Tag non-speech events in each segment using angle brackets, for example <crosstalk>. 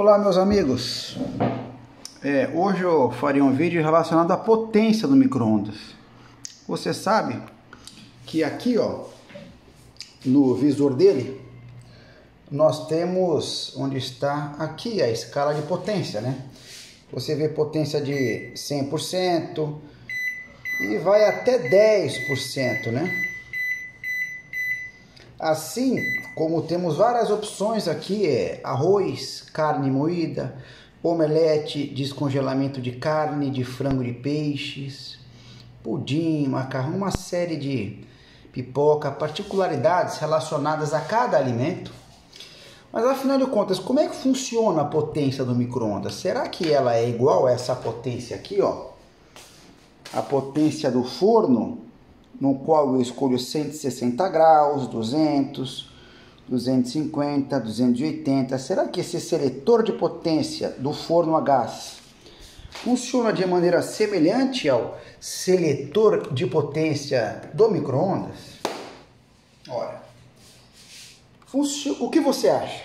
Olá meus amigos, é, hoje eu farei um vídeo relacionado à potência do micro-ondas. Você sabe que aqui ó, no visor dele, nós temos onde está aqui a escala de potência, né? Você vê potência de 100% e vai até 10%, né? Assim como temos várias opções aqui, é arroz, carne moída, omelete, descongelamento de carne, de frango de peixes, pudim, macarrão, uma série de pipoca, particularidades relacionadas a cada alimento. Mas afinal de contas, como é que funciona a potência do micro-ondas? Será que ela é igual a essa potência aqui, ó? A potência do forno no qual eu escolho 160 graus, 200, 250, 280. Será que esse seletor de potência do forno a gás funciona de maneira semelhante ao seletor de potência do micro-ondas? Olha, o que você acha?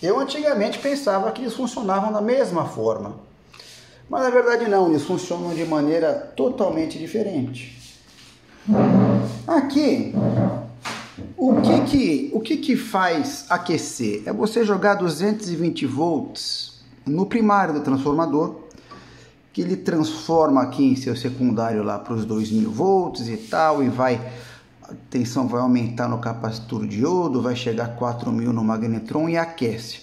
Eu antigamente pensava que eles funcionavam da mesma forma, mas na verdade não, eles funcionam de maneira totalmente diferente. Aqui, o que que, o que que faz aquecer? É você jogar 220 volts no primário do transformador, que ele transforma aqui em seu secundário lá para os 2000 volts e tal, e vai a tensão vai aumentar no capacitor de iodo, vai chegar a 4000 no magnetron e aquece.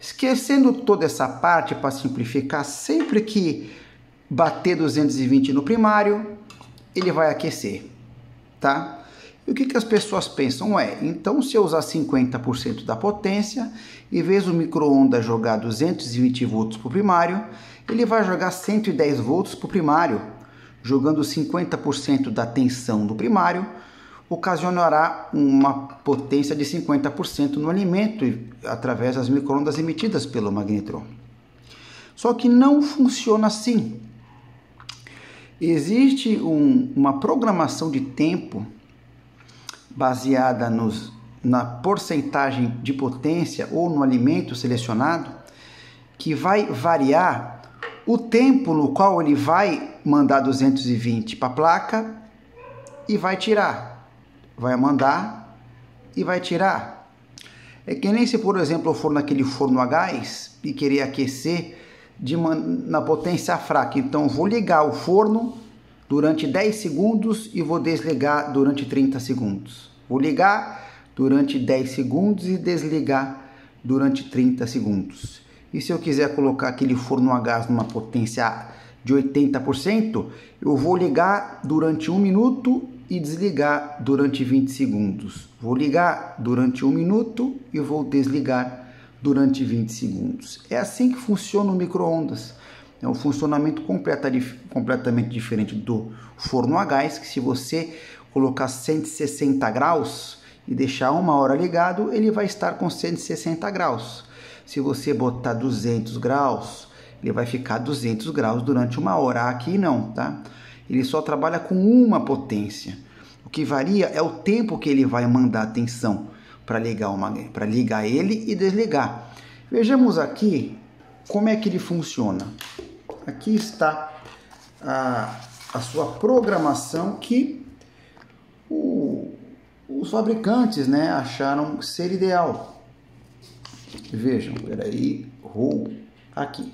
Esquecendo toda essa parte para simplificar, sempre que bater 220 no primário, ele vai aquecer, tá? E o que, que as pessoas pensam? É, então se eu usar 50% da potência, em vez do micro-ondas jogar 220 volts para o primário, ele vai jogar 110 volts para o primário, jogando 50% da tensão do primário, ocasionará uma potência de 50% no alimento através das microondas emitidas pelo magnetron. Só que não funciona assim. Existe um, uma programação de tempo baseada nos, na porcentagem de potência ou no alimento selecionado que vai variar o tempo no qual ele vai mandar 220 para a placa e vai tirar. Vai mandar e vai tirar. É que nem se, por exemplo, eu for naquele forno a gás e querer aquecer de uma, na potência fraca. Então, vou ligar o forno durante 10 segundos e vou desligar durante 30 segundos. Vou ligar durante 10 segundos e desligar durante 30 segundos. E se eu quiser colocar aquele forno a gás numa potência de 80%, eu vou ligar durante 1 minuto e desligar durante 20 segundos. Vou ligar durante 1 minuto e vou desligar durante 20 segundos. É assim que funciona o micro-ondas. É um funcionamento completa, completamente diferente do forno a gás, que se você colocar 160 graus e deixar uma hora ligado, ele vai estar com 160 graus. Se você botar 200 graus, ele vai ficar 200 graus durante uma hora. Aqui não, tá? Ele só trabalha com uma potência. O que varia é o tempo que ele vai mandar a tensão para ligar, uma, ligar ele e desligar. Vejamos aqui como é que ele funciona. Aqui está a, a sua programação que o, os fabricantes né, acharam ser ideal. Vejam, peraí, roll aqui.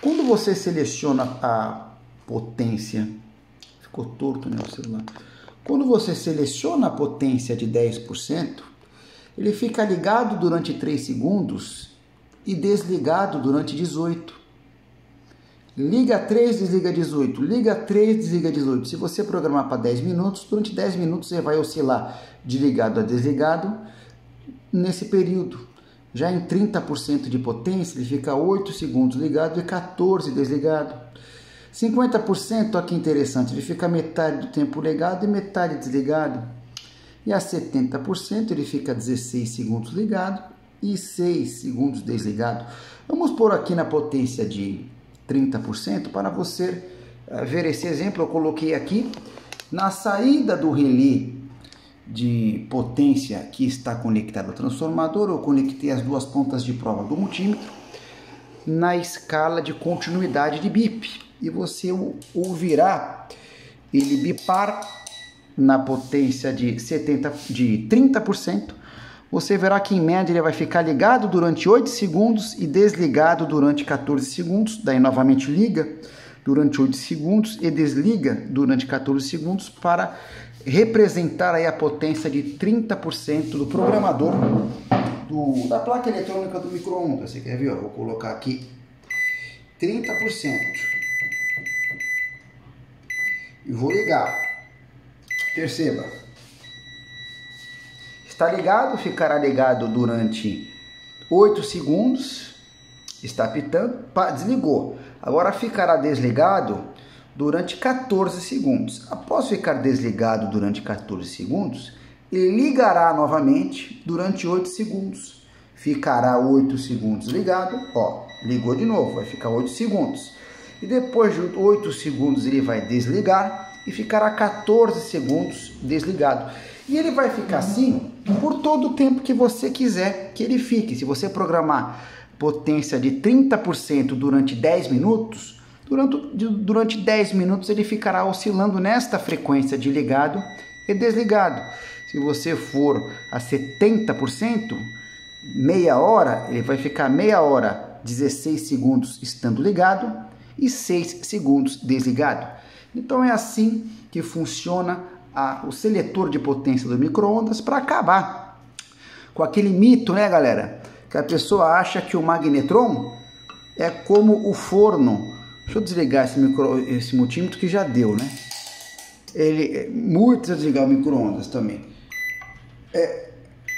Quando você seleciona a potência, ficou torto né, o celular. Quando você seleciona a potência de 10%, ele fica ligado durante 3 segundos e desligado durante 18. Liga 3, desliga 18. Liga 3, desliga 18. Se você programar para 10 minutos, durante 10 minutos você vai oscilar de ligado a desligado nesse período. Já em 30% de potência, ele fica 8 segundos ligado e 14 desligado. 50%, olha que interessante, ele fica metade do tempo ligado e metade desligado. E a 70% ele fica 16 segundos ligado e 6 segundos desligado. Vamos pôr aqui na potência de 30% para você eh, ver esse exemplo. Eu coloquei aqui na saída do relé de potência que está conectado ao transformador, eu conectei as duas pontas de prova do multímetro. na escala de continuidade de bip. E você ouvirá ele bipar na potência de 70 de 30%. Você verá que em média ele vai ficar ligado durante 8 segundos e desligado durante 14 segundos. Daí novamente liga durante 8 segundos e desliga durante 14 segundos para representar aí a potência de 30% do programador do, da placa eletrônica do micro-ondas. Você quer ver? Vou colocar aqui 30%. E vou ligar. Perceba. Está ligado, ficará ligado durante 8 segundos. Está pitando, desligou. Agora ficará desligado durante 14 segundos. Após ficar desligado durante 14 segundos, ele ligará novamente durante 8 segundos. Ficará 8 segundos ligado, ó, ligou de novo, vai ficar 8 segundos. E depois de 8 segundos ele vai desligar e ficará 14 segundos desligado. E ele vai ficar assim por todo o tempo que você quiser que ele fique. Se você programar potência de 30% durante 10 minutos, Durante, durante 10 minutos ele ficará oscilando nesta frequência de ligado e desligado. Se você for a 70%, meia hora, ele vai ficar meia hora, 16 segundos estando ligado e 6 segundos desligado. Então é assim que funciona a, o seletor de potência do micro-ondas para acabar com aquele mito, né, galera? Que a pessoa acha que o magnetron é como o forno Deixa eu desligar esse, micro, esse multímetro que já deu, né? Ele, muitas desligar o micro-ondas também. É,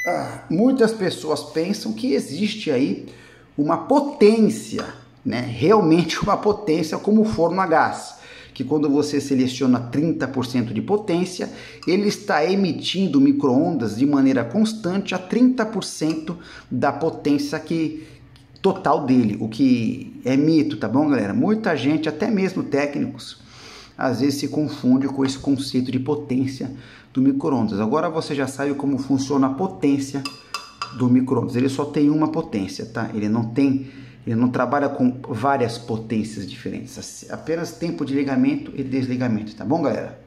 ah, muitas pessoas pensam que existe aí uma potência, né? Realmente <laughs> uma potência como o forno a gás, que quando você seleciona 30% de potência, ele está emitindo micro-ondas de maneira constante a 30% da potência que total dele, o que é mito, tá bom, galera? Muita gente, até mesmo técnicos, às vezes se confunde com esse conceito de potência do microondas. Agora você já sabe como funciona a potência do microondas. Ele só tem uma potência, tá? Ele não tem, ele não trabalha com várias potências diferentes. Apenas tempo de ligamento e desligamento, tá bom, galera?